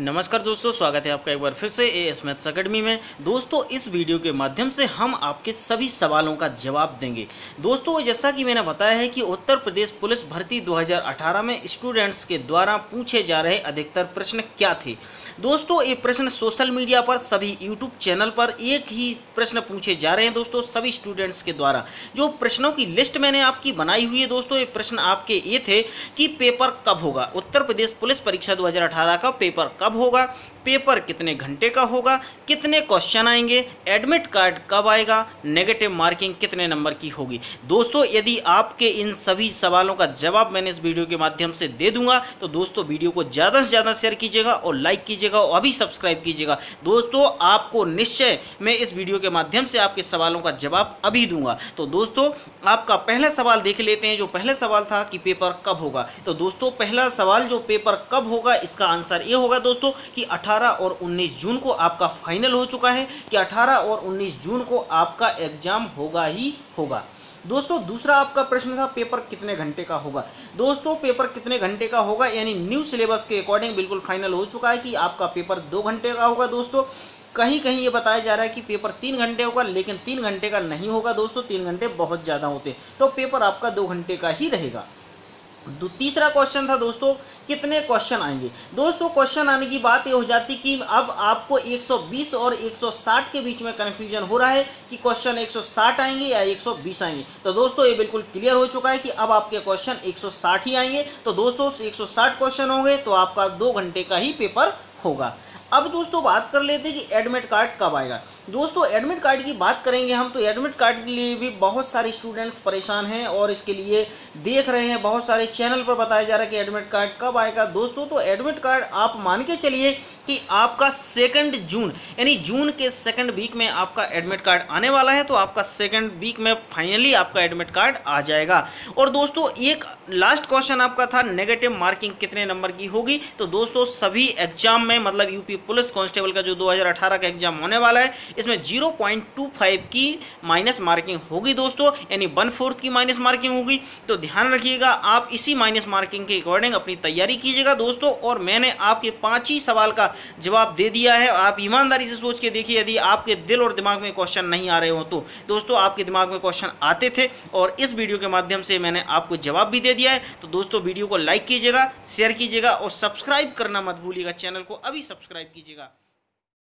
नमस्कार दोस्तों, स्वागत है आपका एक बार फिर से ए एस मैथ्स अकेडमी में। दोस्तों, इस वीडियो के माध्यम से हम आपके सभी सवालों का जवाब देंगे। दोस्तों, जैसा कि मैंने बताया है कि उत्तर प्रदेश पुलिस भर्ती 2018 में स्टूडेंट्स के द्वारा पूछे जा रहे अधिकतर प्रश्न क्या थे? दोस्तों, ये प्रश्न सोशल मीडिया पर, सभी यूट्यूब चैनल पर एक ही प्रश्न पूछे जा रहे हैं दोस्तों, सभी स्टूडेंट्स के द्वारा। जो प्रश्नों की लिस्ट मैंने आपकी बनाई हुई है दोस्तों, ये प्रश्न आपके ये थे कि पेपर कब होगा? उत्तर प्रदेश पुलिस परीक्षा दो हज़ार अठारह का पेपर कब होगा। पेपर कितने घंटे का होगा, कितने क्वेश्चन आएँगे, एडमिट कार्ड कब आएगा, नेगेटिव मार्किंग कितने नंबर की होगी। दोस्तों, यदि आपके इन सभी सवालों का जवाब मैंने इस वीडियो के माध्यम से दे दूँगा तो दोस्तों, वीडियो को ज़्यादा से ज़्यादा शेयर कीजिएगा और लाइक कीजिएगा और अभी सब्सक्राइब कीजिएगा। दोस्तों, आपको निश्चय मैं इस वीडियो के माध्यम से आपके सवालों का जवाब अभी दूँगा। तो दोस्तों, आपका पहला सवाल देख लेते हैं, जो पहला सवाल था कि पेपर कब होगा। तो दोस्तों, पहला सवाल, जो पेपर कब होगा, इसका आंसर ये होगा दोस्तों कि 18 और 19 जून को आपका फाइनल हो चुका है कि 18 और 19 जून को आपका एग्ज़ाम होगा ही होगा। दोस्तों, दूसरा आपका प्रश्न था पेपर कितने घंटे का होगा? दोस्तों पेपर कितने घंटे का होगा? यानी न्यू सिलेबस के अकॉर्डिंग बिल्कुल फाइनल हो चुका है कि आपका पेपर दो घंटे का होगा, दोस्तों। कहीं कहीं ये बताया जा रहा है कि पेपर तीन घंटे होगा, लेकिन तीन घंटे का नहीं होगा, दोस्तों। तीन घंटे बहुत ज़्यादा होते तो पेपर आपका दो घंटे का ही रहेगा। तीसरा क्वेश्चन था दोस्तों, कितने क्वेश्चन आएँगे? दोस्तों क्वेश्चन आने की बात ये हो जाती कि अब आपको 120 और 160 के बीच में कंफ्यूजन हो रहा है कि क्वेश्चन 160 आएँगे या 120 आएँगे। तो दोस्तों, ये बिल्कुल क्लियर हो चुका है कि अब आपके क्वेश्चन 160 ही आएँगे। तो दोस्तों 160 क्वेश्चन होंगे तो आपका दो घंटे का ही पेपर होगा। अब दोस्तों बात कर लेते हैं कि एडमिट कार्ड कब आएगा। दोस्तों एडमिट कार्ड की बात करेंगे हम तो एडमिट कार्ड के लिए भी बहुत सारे स्टूडेंट्स परेशान हैं और इसके लिए देख रहे हैं, बहुत सारे चैनल पर बताया जा रहा है कि एडमिट कार्ड कब आएगा। दोस्तों तो एडमिट कार्ड आप मान के चलिए कि आपका सेकंड जून यानी जून के सेकंड वीक में आपका एडमिट कार्ड आने वाला है तो आपका सेकंड वीक में फाइनली आपका एडमिट कार्ड आ जाएगा। और दोस्तों, एक लास्ट क्वेश्चन आपका था नेगेटिव मार्किंग कितने नंबर की होगी? तो दोस्तों, सभी एग्ज़ाम में मतलब यूपी पुलिस कांस्टेबल का जो 2018 का एग्ज़ाम होने वाला है, इसमें 0.25 की माइनस मार्किंग होगी दोस्तों, यानी वन फोर्थ की माइनस मार्किंग होगी। तो ध्यान रखिएगा, आप इसी माइनस मार्किंग के अकॉर्डिंग अपनी तैयारी कीजिएगा दोस्तों, और मैंने आपके पाँच ही सवाल का जवाब दे दिया है। आप ईमानदारी से सोच के देखिए, यदि आपके दिल और दिमाग में क्वेश्चन नहीं आ रहे हो तो। दोस्तों, आपके दिमाग में क्वेश्चन आते थे, और इस वीडियो के माध्यम से मैंने आपको जवाब भी दे दिया है। तो दोस्तों, वीडियो को लाइक कीजिएगा, शेयर कीजिएगा, और सब्सक्राइब करना मत भूलिएगा, चैनल को अभी सब्सक्राइब कीजिएगा।